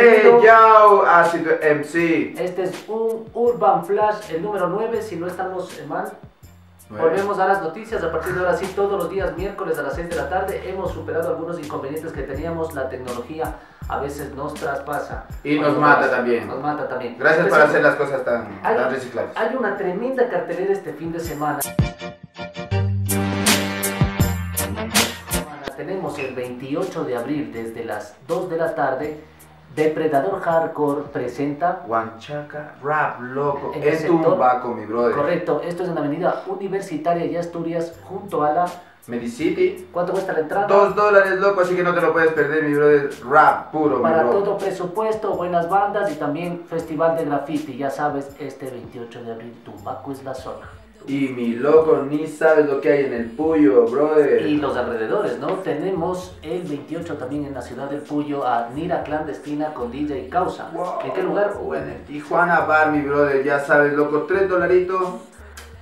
Hey, yo, Ácido MC. Este es un Urban Flash, el número 9, si no estamos mal. Nueve. Volvemos a las noticias, a partir de ahora sí, todos los días miércoles a las 6 de la tarde hemos superado algunos inconvenientes que teníamos, la tecnología a veces nos traspasa. Y nos mata más, también. Nos mata también. Gracias por hacer las cosas tan, Hay- tan reciclables. Hay una tremenda cartelera este fin de semana. Tenemos el 28 de abril desde las 2 de la tarde. Depredador Hardcore presenta. Huanchaca Rap, loco. En Es sector- tumbaco, mi brother. Correcto, esto es en la avenida Universitaria y Asturias, junto a la. Medicity. ¿Cuánto cuesta la entrada? Dos dólares, loco, así que no te lo puedes perder, mi brother. Rap puro, mi Para todo presupuesto, buenas bandas y también festival de graffiti. Ya sabes, este 28 de abril, Tumbaco es la zona. Y mi loco, ni sabes lo que hay en el Puyo, brother. Y los alrededores, ¿no? Tenemos el 28 también en la ciudad del Puyo a Nira Clandestina con DJ Causa. Wow. ¿En qué lugar? Oh, en el Tijuana Bar, mi brother, ya sabes, loco, tres dolaritos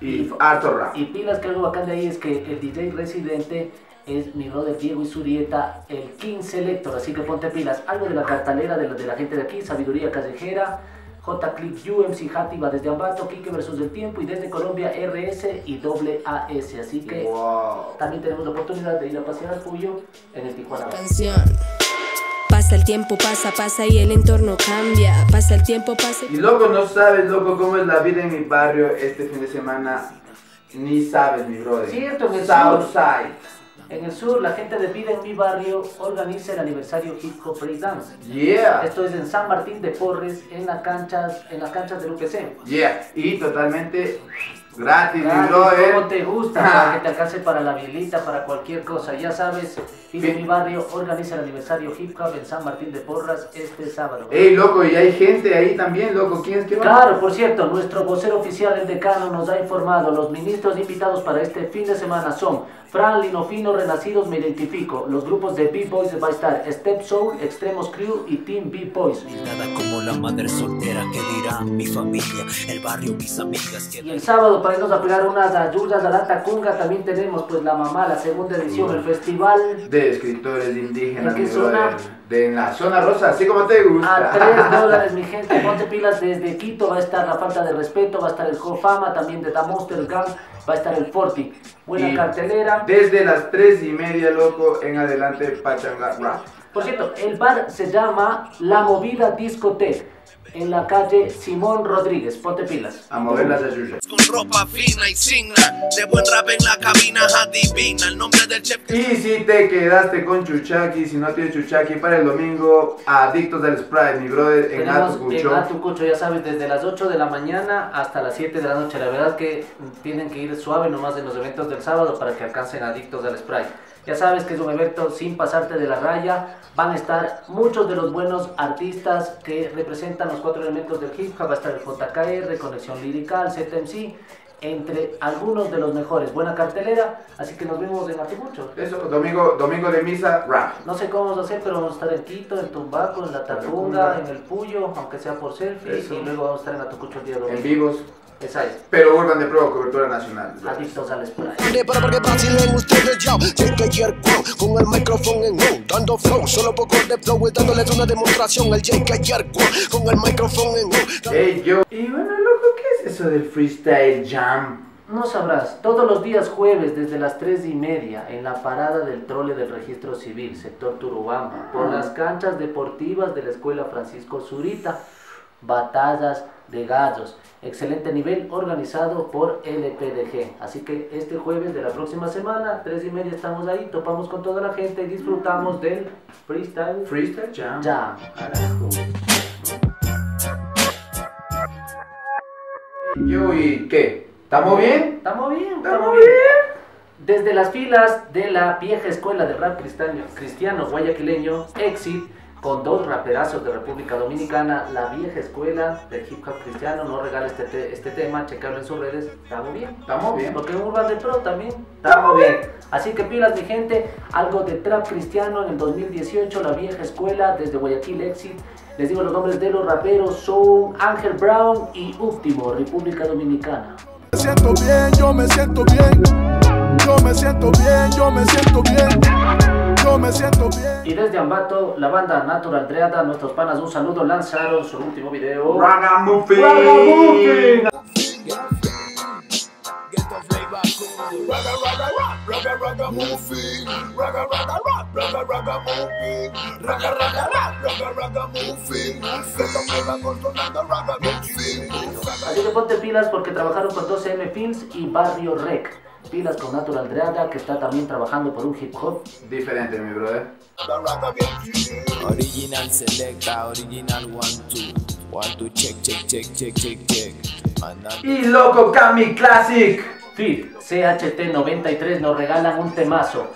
y Y- harto rap. Y pilas que algo bacán de ahí es que el DJ residente es mi brother Diego Isurieta, el King Selector, así que ponte pilas. Algo de la cartelera de la, de la gente de aquí, Sabiduría Callejera, J Click UMC Hativa desde Ambato, Kike versus el Tiempo y desde Colombia RS y AAS. Así que Wow. también tenemos la oportunidad de ir a pasear al Puyo en el Tijuana. Canción. Pasa el tiempo, pasa, pasa y el entorno cambia. Pasa el tiempo, pasa. Y loco, no sabes, loco, cómo es la vida en mi barrio este fin de semana. Ni sabes, mi brother. Cierto, el Southside. En el sur, la gente de Vida en mi barrio organiza el aniversario Hip Hop Break Dance. Yeah. Esto es en San Martín de Porres, en las canchas, en las canchas del UPC. Yeah. Y totalmente gratis, mi Gratis, brother. ¿Cómo te gusta? Para que te alcance para la bielita, para cualquier cosa. Ya sabes, Vida en mi barrio organiza el aniversario Hip Hop en San Martín de Porras este sábado. Ey, loco, y hay gente ahí también, loco. ¿Quién es que va? Claro, por cierto, nuestro vocero oficial, el decano, nos ha informado. Los ministros invitados para este fin de semana son Fran Linofino, Renacidos, Me Identifico. Los grupos de B-Boys va a estar Step Soul, Extremos Crew y Team B-Boys. Nada como la madre soltera que dirá mi familia, el barrio, mis amigas. Y el sábado para irnos a pegar unas ayudas a la Tacunga también tenemos pues la mamá, la segunda edición, el festival De escritores indígenas, ¿En qué zona? De en la zona rosa, así como te gusta. a 3 dólares mi gente, ponte pilas desde Quito, va a estar la falta de respeto, va a estar el Jofama, también de Da Monster Gang, va a estar el Forti. Buena Y cartelera. Desde las tres y media, loco, en adelante, Pachanga Rap. Por cierto, el bar se llama La Movida Discoteque en la calle Simón Rodríguez, ponte pilas. A mover las ayudas. Con ropa fina y signa, de buen rap en la cabina, adivina el nombre del chef. Y si te quedaste con Chuchaki, si no tienes Chuchaki para el domingo, adictos al Sprite, mi brother, en Tenemos Atucucho. en Atucucho, ya sabes, desde las 8 de la mañana hasta las 7 de la noche. La verdad es que tienen que ir suave nomás en los eventos del sábado para que alcancen adictos al spray. Ya sabes que es un evento sin pasarte de la raya. Van a estar muchos de los buenos artistas que representan los cuatro elementos del hip hop. Va a estar el JKR, Conexión Lirical, ZMC, entre algunos de los mejores. Buena cartelera, así que nos vemos en Atucucho. Eso, domingo, domingo de misa, rap. No sé cómo vamos a hacer, pero vamos a estar en Quito, en Tumbaco, en La Tacunga, en El Puyo, aunque sea por selfie, Eso. y luego vamos a estar en Atucucho el día En domingo. vivos, Esa es, pero vuelvan de prueba, cobertura nacional. adictos al spray. Para porque vacilen ustedes ya Llega ayer con el micrófono en on Dando flow, solo poco de flow Y dándoles una demostración El Jake ayer con el micrófono en on Hey, yo. Y bueno, loco, ¿qué es eso del freestyle jam? No sabrás, todos los días jueves desde las 3 y media en la parada del trole del registro civil, sector Turubamba, por las canchas deportivas de la Escuela Francisco Zurita, batallas de gallos, excelente nivel organizado por LPDG. Así que este jueves de la próxima semana, 3 y media estamos ahí, topamos con toda la gente y disfrutamos del freestyle Freestyle jam. jam. Carajo. Yo, ¿y qué? ¿Estamos bien? Estamos bien, ¿Estamos bien? Desde las filas de la vieja escuela de rap cristiano, cristiano guayaquileño, Exit, con dos raperazos de República Dominicana, la vieja escuela del hip hop cristiano, no regala este, te- este tema, checarlo en sus redes, estamos bien. Estamos bien. Porque Urban de Pro también estamos bien. Así que pilas mi gente, algo de trap cristiano en el 2018, la vieja escuela desde Guayaquil Exit. Les digo los nombres de los raperos, son Ángel Brown y Último, República Dominicana. Me siento bien, yo me siento bien. Yo me siento bien, yo me siento bien. Yo me me siento bien. Y desde Ambato, la banda Natural Dreada, nuestros panas, un saludo, lanzaron su último video. Ragamuffin. Ragamuffin. Raga, raga, rock, raga, raga, moving. Raga, raga, rock, raga, raga, moving. Raga, raga, rock, raga, raga, moving. Ghetto flavor controlando raga, moving. Así que ponte pilas porque trabajaron con 12M Films y Barrio Rec. Pilas con Natural Dreada, que está también trabajando por un hip hop. Diferente, mi brother. Original selecta, original one two. One two check check check check check check. Y loco Kami Classic. Fit, CHT93 nos regalan un temazo.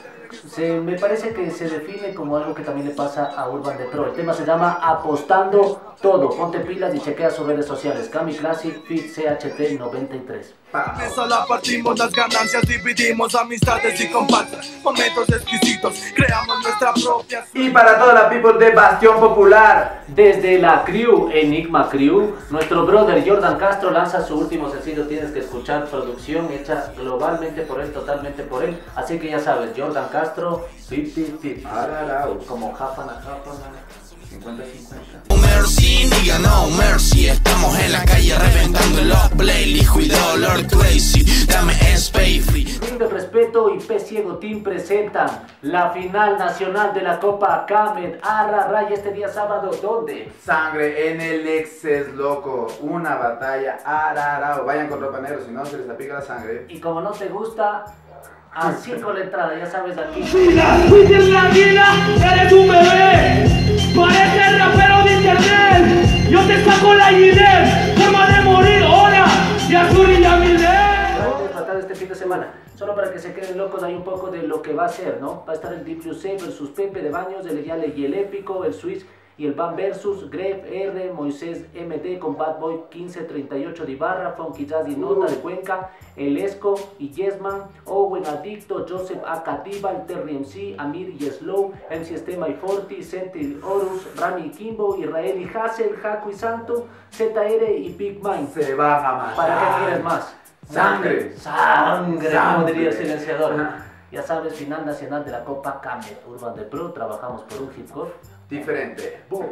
Se, me parece que se define como algo que también le pasa a Urban Pro. El tema se llama Apostando Todo. Ponte pilas y chequea sus redes sociales. Cami Classic, Fit CHT93. La partimos, las ganancias dividimos, amistades y momentos exquisitos, creamos nuestra propia. Y para toda la people de Bastión Popular. Desde la Crew, Enigma Crew, nuestro brother Jordan Castro lanza su último sencillo. Tienes que escuchar producción hecha globalmente por él, totalmente por él. Así que ya sabes, Jordan Castro, 50-50. Ararau. Como Jafana, Jafana. 50-50. Mercy, nigga, no mercy. Estamos en la calle reventando los playlists. Cuidado, Lord Crazy. Dame space free. Fin de respeto y Pez Ciego Team presentan la final nacional de la Copa Kamet Arra Raya este día sábado. ¿Dónde? Sangre en el exes, loco. Una batalla. Ararao. Vayan con ropa negra, si no se les aplica la sangre. Y como no te gusta, a 5 la entrada, ya sabes aquí. Fuiste una vida, eres un bebé. Semana. Solo para que se queden locos, hay un poco de lo que va a ser, ¿no? Va a estar el Deep Blue C versus Pepe de Baños, el Yale y el Épico, el Switch y el Van versus Gref R, Moisés MD con Bad Boy 1538 de Ibarra, Funky Jazz y Nota de Cuenca, el Esco y Yesman, Owen Adicto, Joseph Acativa, el Terry MC, Amir y Slow, MC Estema y Forti, Sentil Horus, Rami y Kimbo, Israel y Hassel, Jaco y Santo, ZR y Big Mind. Se van a matar. ¿Para qué quieres más? Sangre. Sangre, como Sangre. diría el silenciador. Ajá. Ya sabes, final nacional de la Copa Camet. Urban de Pro, trabajamos por un hip hop. Diferente. Boom.